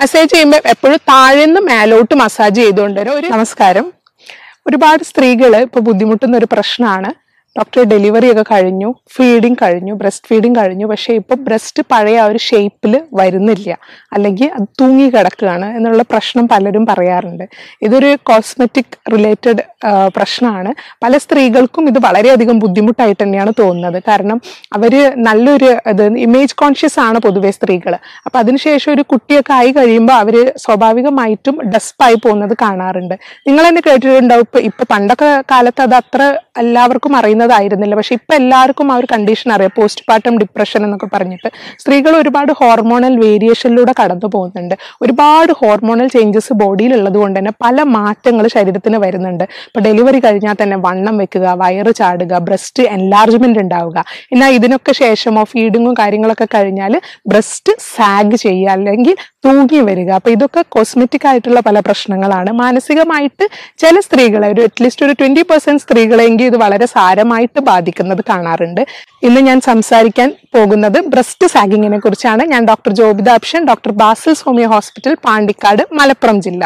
Massage ചെയ്യുമ്പോൾ എപ്പോഴും താഴെന്ന് മേലോട്ട് മസാജ് ചെയ്തുകൊണ്ടുവരും ഒരു നമസ്കാരം. ഒരുപാട് സ്ത്രീകൾ ഇപ്പൊ ബുദ്ധിമുട്ടുന്ന ഒരു പ്രശ്നമാണ്. ഡോക്ടർ ഡെലിവറി ഒക്കെ കഴിഞ്ഞു ഫീഡിങ് കഴിഞ്ഞു ബ്രസ്റ്റ് ഫീഡിങ് കഴിഞ്ഞു. പക്ഷേ ഇപ്പൊ ബ്രസ്റ്റ് പഴയ ആ ഒരു ഷേപ്പിൽ വരുന്നില്ല. അല്ലെങ്കിൽ അത് തൂങ്ങി കിടക്കുകയാണ് എന്നുള്ള പ്രശ്നം പലരും പറയാറുണ്ട്. ഇതൊരു കോസ്മെറ്റിക് റിലേറ്റഡ് പ്രശ്നമാണ്. പല സ്ത്രീകൾക്കും ഇത് വളരെയധികം ബുദ്ധിമുട്ടായിട്ട് തന്നെയാണ് തോന്നുന്നത്. കാരണം അവർ നല്ലൊരു ഇത് ഇമേജ് കോൺഷ്യസ് ആണ് പൊതുവേ സ്ത്രീകൾ അപ്പൊ അതിനുശേഷം ഒരു കുട്ടിയൊക്കെ ആയി കഴിയുമ്പോൾ അവർ സ്വാഭാവികമായിട്ടും ഡസ്പായി പോകുന്നത് കാണാറുണ്ട്. നിങ്ങൾ തന്നെ കേട്ടിട്ടുണ്ടാവും ഇപ്പൊ ഇപ്പൊ പണ്ടൊക്കെ കാലത്ത് അത് അത്ര എല്ലാവർക്കും അറിയുന്നതായിരുന്നില്ല പക്ഷെ ഇപ്പൊ എല്ലാവർക്കും ആ ഒരു കണ്ടീഷൻ അറിയാം. പോസ്റ്റ് പാർട്ടം ഡിപ്രഷൻ എന്നൊക്കെ പറഞ്ഞിട്ട്. സ്ത്രീകൾ ഒരുപാട് ഹോർമോണൽ വേരിയേഷനിലൂടെ കടന്നു പോകുന്നുണ്ട്. ഒരുപാട് ഹോർമോണൽ ചേഞ്ചസ് ബോഡിയിൽ ഉള്ളത് കൊണ്ട് തന്നെ പല മാറ്റങ്ങൾ ശരീരത്തിന് വരുന്നുണ്ട്. ഇപ്പൊ ഡെലിവറി കഴിഞ്ഞാൽ തന്നെ വണ്ണം വെക്കുക വയറ് ചാടുക ബ്രസ്റ്റ് എൻലാർജ്മെന്റ് ഉണ്ടാവുക. എന്നാൽ ഇതിനൊക്കെ ശേഷമോ ഫീഡിങ്ങും കാര്യങ്ങളൊക്കെ കഴിഞ്ഞാൽ ബ്രസ്റ്റ് സാഗ് ചെയ്യുക. അല്ലെങ്കിൽ തൂങ്ങി വരിക. അപ്പൊ ഇതൊക്കെ കോസ്മെറ്റിക് ആയിട്ടുള്ള പല പ്രശ്നങ്ങളാണ്. മാനസികമായിട്ട് ചില സ്ത്രീകളെ ഒരു അറ്റ്ലീസ്റ്റ് ഒരു ട്വന്റി പെർസെന്റ് സ്ത്രീകളെങ്കിൽ ഇത് വളരെ സാരമായിട്ട് ബാധിക്കുന്നത് കാണാറുണ്ട്. ഇന്ന് ഞാൻ സംസാരിക്കാൻ പോകുന്നത് ബ്രസ്റ്റ് സാഗിങ്ങിനെ കുറിച്ചാണ്. ഞാൻ ഡോക്ടർ ജോബിതാപ്ഷൻ ഡോക്ടർ ബാസിൽ സോമിയ ഹോസ്പിറ്റൽ പാണ്ടിക്കാട് മലപ്പുറം ജില്ല.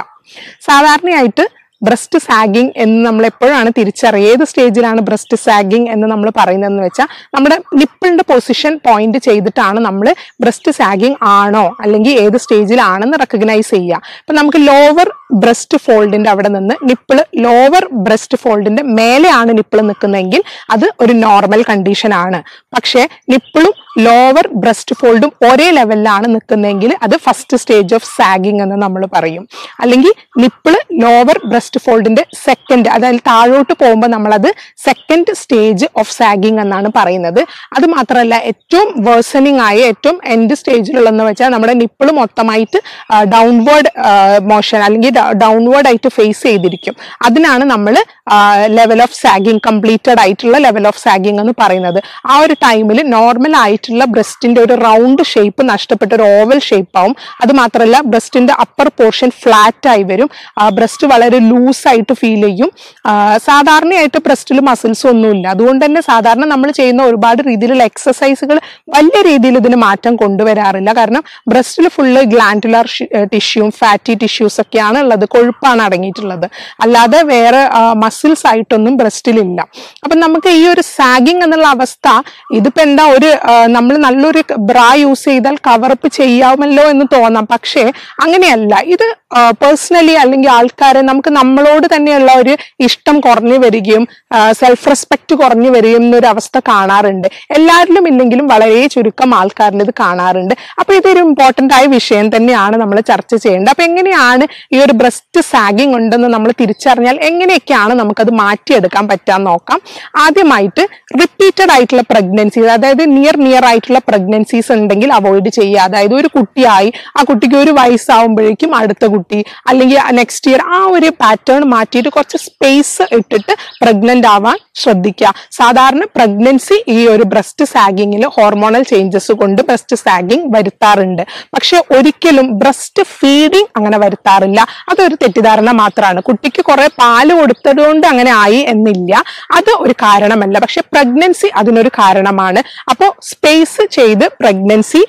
സാധാരണയായിട്ട് ബ്രസ്റ്റ് സാഗിങ് എന്ന് നമ്മൾ എപ്പോഴാണ് തിരിച്ചറിയുക ഏത് സ്റ്റേജിലാണ് ബ്രസ്റ്റ് സാഗിങ് എന്ന് നമ്മൾ പറയുന്നതെന്ന് വെച്ചാൽ നമ്മുടെ നിപ്പിളിന്റെ പൊസിഷൻ പോയിന്റ് ചെയ്തിട്ടാണ് നമ്മൾ ബ്രസ്റ്റ് സാഗിങ് ആണോ അല്ലെങ്കിൽ ഏത് സ്റ്റേജിലാണെന്ന് റെക്കഗ്നൈസ് ചെയ്യുക. അപ്പൊ നമുക്ക് ലോവർ ബ്രസ്റ്റ് ഫോൾഡിന്റെ അവിടെ നിന്ന് നിപ്പിൾ ലോവർ ബ്രസ്റ്റ് ഫോൾഡിന്റെ മേലെയാണ് നിപ്പിൾ നിൽക്കുന്നതെങ്കിൽ അത് ഒരു നോർമൽ കണ്ടീഷൻ ആണ്. പക്ഷേ നിപ്പിളും ലോവർ ബ്രസ്റ്റ് ഫോൾഡും ഒരേ ലെവലിലാണ് നിൽക്കുന്നതെങ്കിൽ അത് ഫസ്റ്റ് സ്റ്റേജ് ഓഫ് സാഗിങ് എന്ന് നമ്മൾ പറയും. അല്ലെങ്കിൽ നിപ്പിൾ ലോവർ ബ്രസ്റ്റ് ഫോൾഡിന്റെ സെക്കൻഡ് അതായത് താഴോട്ട് പോകുമ്പോൾ നമ്മളത് സെക്കൻഡ് സ്റ്റേജ് ഓഫ് സാഗിങ് എന്നാണ് പറയുന്നത്. അത് മാത്രമല്ല ഏറ്റവും വേഴ്സണിങ് ആയ ഏറ്റവും എൻഡ് സ്റ്റേജിലുള്ളതെന്ന് വെച്ചാൽ നമ്മുടെ നിപ്പിൾ മൊത്തമായിട്ട് ഡൗൺവേർഡ് മോഷൻ അല്ലെങ്കിൽ ഡൗൺവേർഡ് ആയിട്ട് ഫേസ് ചെയ്തിരിക്കും. അതിനാണ് നമ്മൾ ലെവൽ ഓഫ് സാഗിങ് കംപ്ലീറ്റഡ് ആയിട്ടുള്ള ലെവൽ ഓഫ് സാഗിങ് എന്ന് പറയുന്നത്. ആ ഒരു ടൈമിൽ നോർമൽ ആയിട്ടുള്ള ബ്രസ്റ്റിന്റെ ഒരു റൗണ്ട് ഷേപ്പ് നഷ്ടപ്പെട്ട ഒരു ഓവൽ ഷേപ്പ് ആവും. അത് മാത്രമല്ല ബ്രസ്റ്റിന്റെ അപ്പർ പോർഷൻ ഫ്ലാറ്റ് ആയി വരും. ബ്രസ്റ്റ് വളരെ ലൂസ് ആയിട്ട് ഫീൽ ചെയ്യും. സാധാരണയായിട്ട് ബ്രസ്റ്റിൽ മസിൽസ് ഒന്നുമില്ല. അതുകൊണ്ട് തന്നെ സാധാരണ നമ്മൾ ചെയ്യുന്ന ഒരുപാട് രീതിയിലുള്ള എക്സസൈസുകൾ വലിയ രീതിയിൽ ഇതിന് മാറ്റം കൊണ്ടുവരാറില്ല. കാരണം ബ്രസ്റ്റിൽ ഫുള്ള് ഗ്ലാൻഡുലാർ ടിഷ്യൂം ഫാറ്റി ടിഷ്യൂസ് ഒക്കെയാണ് ഉള്ളത് കൊഴുപ്പാണ് അടങ്ങിയിട്ടുള്ളത്. അല്ലാതെ വേറെ മസിൽസ് ആയിട്ടൊന്നും ബ്രസ്റ്റിലില്ല അപ്പം നമുക്ക് ഈ ഒരു സാഗിങ് എന്നുള്ള അവസ്ഥ ഇതിപ്പോൾ എന്താ ഒരു നമ്മൾ നല്ലൊരു ബ്രാ യൂസ് ചെയ്താൽ കവറപ്പ് ചെയ്യാമല്ലോ എന്ന് തോന്നാം. പക്ഷേ അങ്ങനെയല്ല. ഇത് പേഴ്സണലി അല്ലെങ്കിൽ ആൾക്കാരെ നമുക്ക് നമ്മളോട് തന്നെയുള്ള ഒരു ഇഷ്ടം കുറഞ്ഞു വരികയും സെൽഫ് റെസ്പെക്ട് കുറഞ്ഞു വരികയും എന്നൊരു അവസ്ഥ കാണാറുണ്ട്. എല്ലാവരിലും ഇല്ലെങ്കിലും വളരെ ചുരുക്കം ആൾക്കാരിൽ ഇത് കാണാറുണ്ട്. അപ്പോൾ ഇതൊരു ഇമ്പോർട്ടന്റ് ആയ വിഷയം തന്നെയാണ് നമ്മൾ ചർച്ച ചെയ്യേണ്ടത്. അപ്പോൾ എങ്ങനെയാണ് ഈ ഒരു ബ്രസ്റ്റ് സാഗിങ് ഉണ്ടെന്ന് നമ്മൾ തിരിച്ചറിഞ്ഞാൽ എങ്ങനെയൊക്കെയാണ് നമുക്കത് മാറ്റിയെടുക്കാൻ പറ്റാന്ന് നോക്കാം. ആദ്യമായിട്ട് റിപ്പീറ്റഡ് ആയിട്ടുള്ള പ്രഗ്നൻസി അതായത് നിയർ നിയർ ആയിട്ടുള്ള പ്രഗ്നൻസീസ് ഉണ്ടെങ്കിൽ അവോയ്ഡ് ചെയ്യുക. അതായത് ഒരു കുട്ടിയായി ആ കുട്ടിക്ക് ഒരു വയസ്സാവുമ്പോഴേക്കും അടുത്ത കുട്ടി അല്ലെങ്കിൽ നെക്സ്റ്റ് ഇയർ ആ ഒരു പാറ്റേൺ മാറ്റിയിട്ട് കുറച്ച് സ്പേസ് ഇട്ടിട്ട് പ്രഗ്നന്റ് ആവാൻ ശ്രദ്ധിക്കുക. സാധാരണ പ്രഗ്നൻസി ഈ ഒരു ബ്രസ്റ്റ് സാഗിങ്ങിൽ ഹോർമോണൽ ചേഞ്ചസ് കൊണ്ട് ബ്രസ്റ്റ് സാഗിങ് വരുത്താറുണ്ട്. പക്ഷെ ഒരിക്കലും ബ്രസ്റ്റ് ഫീഡിങ് അങ്ങനെ വരുത്താറില്ല. അതൊരു തെറ്റിദ്ധാരണ മാത്രമാണ് കുട്ടിക്ക് കുറെ പാൽ കൊടുത്തതുകൊണ്ട് അങ്ങനെ ആയി എന്നില്ല. അത് ഒരു കാരണമല്ല. പക്ഷെ പ്രഗ്നൻസി അതിനൊരു കാരണമാണ്. അപ്പോൾ സ്പേസ് ചെയ്ത് പ്രഗ്നൻസി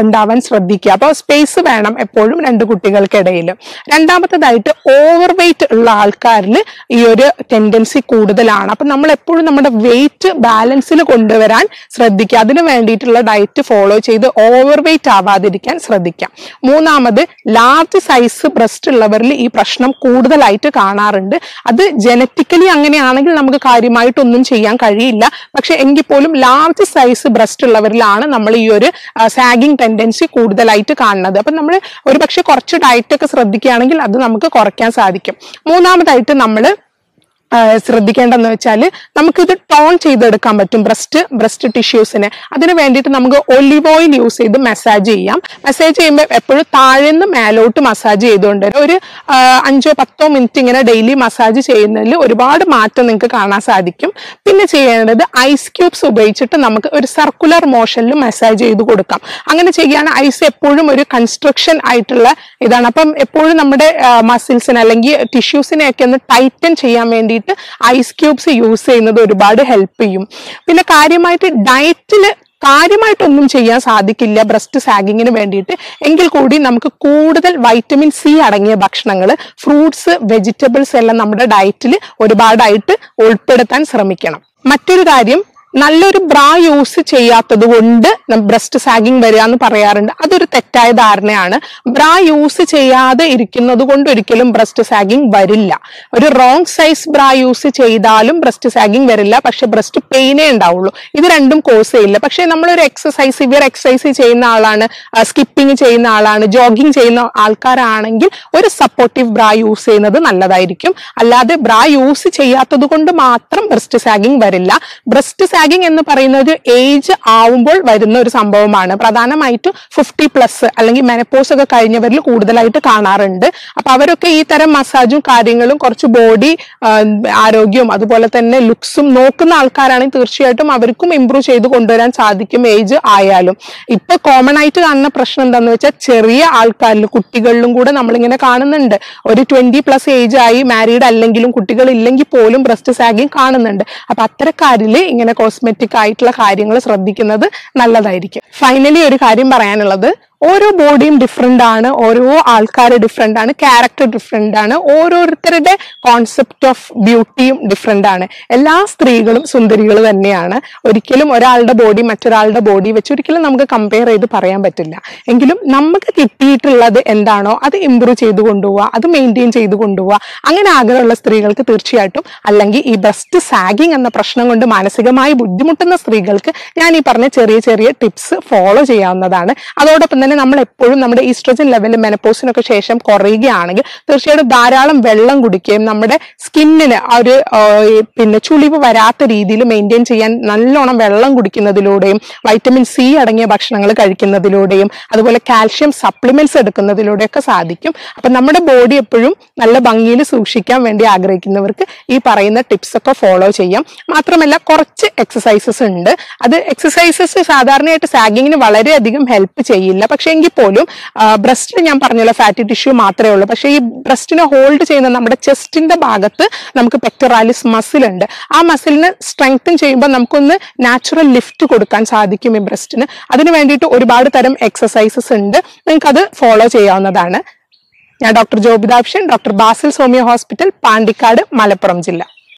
ഉണ്ടാവാൻ ശ്രദ്ധിക്കുക. അപ്പോൾ സ്പേസ് വേണം എപ്പോഴും രണ്ട് കുട്ടികൾക്കിടയിൽ രണ്ടാമത്തതായിട്ട് ഓവർ വെയിറ്റ് ഉള്ള ആൾക്കാരിൽ ഈ ഒരു ടെൻഡൻസി കൂടുതലാണ്. അപ്പൊ നമ്മൾ എപ്പോഴും നമ്മുടെ വെയിറ്റ് ബാലൻസിൽ കൊണ്ടുവരാൻ ശ്രദ്ധിക്കുക. അതിന് വേണ്ടിയിട്ടുള്ള ഡയറ്റ് ഫോളോ ചെയ്ത് ഓവർ വെയിറ്റ് ആവാതിരിക്കാൻ ശ്രദ്ധിക്കാം മൂന്നാമത് ലാർജ് സൈസ് ബ്രസ്റ്റ് ഉള്ളവരിൽ ഈ പ്രശ്നം കൂടുതലായിട്ട് കാണാറുണ്ട്. അത് ജനറ്റിക്കലി അങ്ങനെയാണെങ്കിൽ നമുക്ക് കാര്യമായിട്ടൊന്നും ചെയ്യാൻ കഴിയില്ല. പക്ഷെ എങ്കിൽ പോലും ലാർജ് സൈസ് ബ്രസ്റ്റ് ഉള്ളവരിലാണ് നമ്മൾ ഈ ഒരു സാഗിങ് ടെൻഡൻസി കൂടുതലായിട്ട് കാണുന്നത്. അപ്പൊ നമ്മൾ ഒരു പക്ഷെ കുറച്ച് ഡയറ്റൊക്കെ ശ്രദ്ധിക്കുകയാണെങ്കിൽ അത് നമുക്ക് കുറയ്ക്കാൻ സാധിക്കും. മൂന്നാമതായിട്ട് നമ്മൾ ശ്രദ്ധിക്കേണ്ടതെന്ന് വെച്ചാൽ നമുക്കിത് ടോൺ ചെയ്തെടുക്കാൻ പറ്റും ബ്രസ്റ്റ് ബ്രസ്റ്റ് ടിഷ്യൂസിനെ അതിന് വേണ്ടിയിട്ട് നമുക്ക് ഒലിവ് ഓയിൽ യൂസ് ചെയ്ത് മസാജ് ചെയ്യാം. മസാജ് ചെയ്യുമ്പോൾ എപ്പോഴും താഴെന്ന് മേലോട്ട് മസാജ് ചെയ്തുകൊണ്ട്. ഒരു അഞ്ചോ പത്തോ മിനിറ്റ് ഇങ്ങനെ ഡെയിലി മസാജ് ചെയ്യുന്നതിൽ ഒരുപാട് മാറ്റം നിങ്ങൾക്ക് കാണാൻ സാധിക്കും. പിന്നെ ചെയ്യേണ്ടത് ഐസ് ക്യൂബ്സ് ഉപയോഗിച്ചിട്ട് നമുക്ക് ഒരു സർക്കുലർ മോഷനിൽ മസാജ് ചെയ്ത് കൊടുക്കാം. അങ്ങനെ ചെയ്യുകയാണ് ഐസ് എപ്പോഴും ഒരു കൺസ്ട്രക്ഷൻ ആയിട്ടുള്ള ഇതാണ്. അപ്പം എപ്പോഴും നമ്മുടെ മസിൽസിന് അല്ലെങ്കിൽ ടിഷ്യൂസിനെയൊക്കെ ഒന്ന് ടൈറ്റൻ ചെയ്യാൻ വേണ്ടിയിട്ട് ഐസ് ക്യൂബ്സ് യൂസ് ചെയ്യുന്നത് ഒരുപാട് ഹെൽപ്പ് ചെയ്യും. പിന്നെ കാര്യമായിട്ട് ഡയറ്റിൽ കാര്യമായിട്ടൊന്നും ചെയ്യാൻ സാധിക്കില്ല ബ്രസ്റ്റ് സാഗിങ്ങിന് വേണ്ടിയിട്ട്. എങ്കിൽ കൂടി നമുക്ക് കൂടുതൽ വൈറ്റമിൻ സി അടങ്ങിയ ഭക്ഷണങ്ങൾ ഫ്രൂട്ട്സ് വെജിറ്റബിൾസ് എല്ലാം നമ്മുടെ ഡയറ്റിൽ ഒരുപാടായിട്ട് ഉൾപ്പെടുത്താൻ ശ്രമിക്കണം. മറ്റൊരു കാര്യം നല്ലൊരു ബ്രാ യൂസ് ചെയ്യാത്തത് കൊണ്ട് ബ്രസ്റ്റ് സാഗിങ് വരിക എന്ന് പറയാറുണ്ട്. അതൊരു തെറ്റായ ധാരണയാണ്. ബ്രാ യൂസ് ചെയ്യാതെ ഇരിക്കുന്നത് കൊണ്ട് ഒരിക്കലും ബ്രസ്റ്റ് സാഗിങ് വരില്ല. ഒരു റോങ് സൈസ് ബ്രാ യൂസ് ചെയ്താലും ബ്രസ്റ്റ് സാഗിങ് വരില്ല. പക്ഷെ ബ്രസ്റ്റ് പെയിനേ ഉണ്ടാവുള്ളൂ. ഇത് രണ്ടും കോസ് ചെയ്യില്ല. പക്ഷെ നമ്മളൊരു എക്സസൈസ് സിവിയർ എക്സസൈസ് ചെയ്യുന്ന ആളാണ് സ്കിപ്പിംഗ് ചെയ്യുന്ന ആളാണ് ജോഗിങ് ചെയ്യുന്ന ആൾക്കാരാണെങ്കിൽ ഒരു സപ്പോർട്ടീവ് ബ്രാ യൂസ് ചെയ്യുന്നത് നല്ലതായിരിക്കും. അല്ലാതെ ബ്രാ യൂസ് ചെയ്യാത്തത് കൊണ്ട് മാത്രം ബ്രസ്റ്റ് സാഗിങ് വരില്ല. ബ്രസ്റ്റ് എന്ന് പറയുന്ന ഒരു ഏജ് ആവുമ്പോൾ വരുന്ന ഒരു സംഭവമാണ്. പ്രധാനമായിട്ടും ഫിഫ്റ്റി പ്ലസ് അല്ലെങ്കിൽ മെനപ്പോസ് ഒക്കെ കഴിഞ്ഞവരിൽ കൂടുതലായിട്ട് കാണാറുണ്ട്. അപ്പൊ അവരൊക്കെ ഈ തരം മസാജും കാര്യങ്ങളും കുറച്ച് ബോഡി ആരോഗ്യവും അതുപോലെ തന്നെ ലുക്സും നോക്കുന്ന ആൾക്കാരാണെങ്കിൽ തീർച്ചയായിട്ടും അവർക്കും ഇമ്പ്രൂവ് ചെയ്ത് കൊണ്ടുവരാൻ സാധിക്കും ഏജ് ആയാലും. ഇപ്പൊ കോമൺ ആയിട്ട് കാണുന്ന പ്രശ്നം എന്താണെന്ന് വെച്ചാൽ ചെറിയ ആൾക്കാരിൽ കുട്ടികളിലും കൂടെ നമ്മളിങ്ങനെ കാണുന്നുണ്ട്. ഒരു ട്വന്റി പ്ലസ് ഏജ് ആയി മാരീഡ് അല്ലെങ്കിലും കുട്ടികൾ ഇല്ലെങ്കിൽ പോലും ബ്രസ്റ്റ് സാഗിങ് കാണുന്നുണ്ട്. അപ്പൊ അത്തരക്കാരിൽ ഇങ്ങനെ കോസ്മെറ്റിക് ആയിട്ടുള്ള കാര്യങ്ങൾ ശ്രദ്ധിക്കുന്നത് നല്ലതായിരിക്കും. ഫൈനലി ഒരു കാര്യം പറയാനുള്ളത്. ഓരോ ബോഡിയും ഡിഫറെന്റ് ആണ് ഓരോ ആൾക്കാർ ഡിഫറെന്റ് ആണ് ക്യാരക്ടർ ഡിഫറെന്റ് ആണ് ഓരോരുത്തരുടെ കോൺസെപ്റ്റ് ഓഫ് ബ്യൂട്ടിയും ഡിഫറെന്റ് ആണ്. എല്ലാ സ്ത്രീകളും സുന്ദരികൾ തന്നെയാണ്. ഒരിക്കലും ഒരാളുടെ ബോഡി മറ്റൊരാളുടെ ബോഡി വെച്ച് ഒരിക്കലും നമുക്ക് കമ്പയർ ചെയ്ത് പറയാൻ പറ്റില്ല. എങ്കിലും നമുക്ക് കിട്ടിയിട്ടുള്ളത് എന്താണോ അത് ഇമ്പ്രൂവ് ചെയ്ത് കൊണ്ടുപോവുക അത് മെയിന്റെയിൻ ചെയ്ത് കൊണ്ടുപോവുക. അങ്ങനെ ആഗ്രഹമുള്ള സ്ത്രീകൾക്ക് തീർച്ചയായിട്ടും അല്ലെങ്കിൽ ഈ ബ്രസ്റ്റ് സാഗിങ് എന്ന പ്രശ്നം കൊണ്ട് മാനസികമായി ബുദ്ധിമുട്ടുന്ന സ്ത്രീകൾക്ക് ഞാൻ ഈ പറഞ്ഞ ചെറിയ ചെറിയ ടിപ്സ് ഫോളോ ചെയ്യാവുന്നതാണ്. അതോടൊപ്പം തന്നെ നമ്മൾ എപ്പോഴും നമ്മുടെ ഈസ്ട്രജൻ ലെവൽ മെനപ്പോസിനൊക്കെ ശേഷം കുറയുകയാണെങ്കിൽ തീർച്ചയായിട്ടും ധാരാളം വെള്ളം കുടിക്കുകയും നമ്മുടെ സ്കിന്നിന് ഒരു പിന്നെ ചുളിവ് വരാത്ത രീതിയിൽ മെയിന്റെയിൻ ചെയ്യാൻ നല്ലോണം വെള്ളം കുടിക്കുന്നതിലൂടെയും വൈറ്റമിൻ സി അടങ്ങിയ ഭക്ഷണങ്ങൾ കഴിക്കുന്നതിലൂടെയും അതുപോലെ കാൽഷ്യം സപ്ലിമെന്റ്സ് എടുക്കുന്നതിലൂടെയൊക്കെ സാധിക്കും. അപ്പം നമ്മുടെ ബോഡി എപ്പോഴും നല്ല ഭംഗിയിൽ സൂക്ഷിക്കാൻ വേണ്ടി ആഗ്രഹിക്കുന്നവർക്ക് ഈ പറയുന്ന ടിപ്സ് ഒക്കെ ഫോളോ ചെയ്യാം. മാത്രമല്ല കുറച്ച് എക്സസൈസസ് ഉണ്ട്. അത് എക്സസൈസസ് സാധാരണയായിട്ട് സാഗിങ്ങിന് വളരെയധികം ഹെൽപ്പ് ചെയ്യില്ല. പക്ഷെ എങ്കിൽ പോലും ബ്രസ്റ്റിൽ ഞാൻ പറഞ്ഞല്ലോ ഫാറ്റി ടിഷ്യൂ മാത്രമേ ഉള്ളൂ. പക്ഷേ ഈ ബ്രസ്റ്റിനെ ഹോൾഡ് ചെയ്യുന്ന നമ്മുടെ ചെസ്റ്റിന്റെ ഭാഗത്ത് നമുക്ക് പെക്ടറാലിസ് മസിൽ ഉണ്ട്. ആ മസിലിനെ സ്ട്രെങ്തൻ ചെയ്യുമ്പോൾ നമുക്കൊന്ന് നാച്ചുറൽ ലിഫ്റ്റ് കൊടുക്കാൻ സാധിക്കും ഈ ബ്രസ്റ്റിന് അതിന് വേണ്ടിയിട്ട് ഒരുപാട് തരം എക്സസൈസസ് ഉണ്ട്. നിങ്ങൾക്ക് അത് ഫോളോ ചെയ്യാവുന്നതാണ്. ഞാൻ ഡോക്ടർ ജോബിതാഭിഷൻ ഡോക്ടർ ബാസിൽ സോമിയ ഹോസ്പിറ്റൽ പാണ്ടിക്കാട് മലപ്പുറം ജില്ല.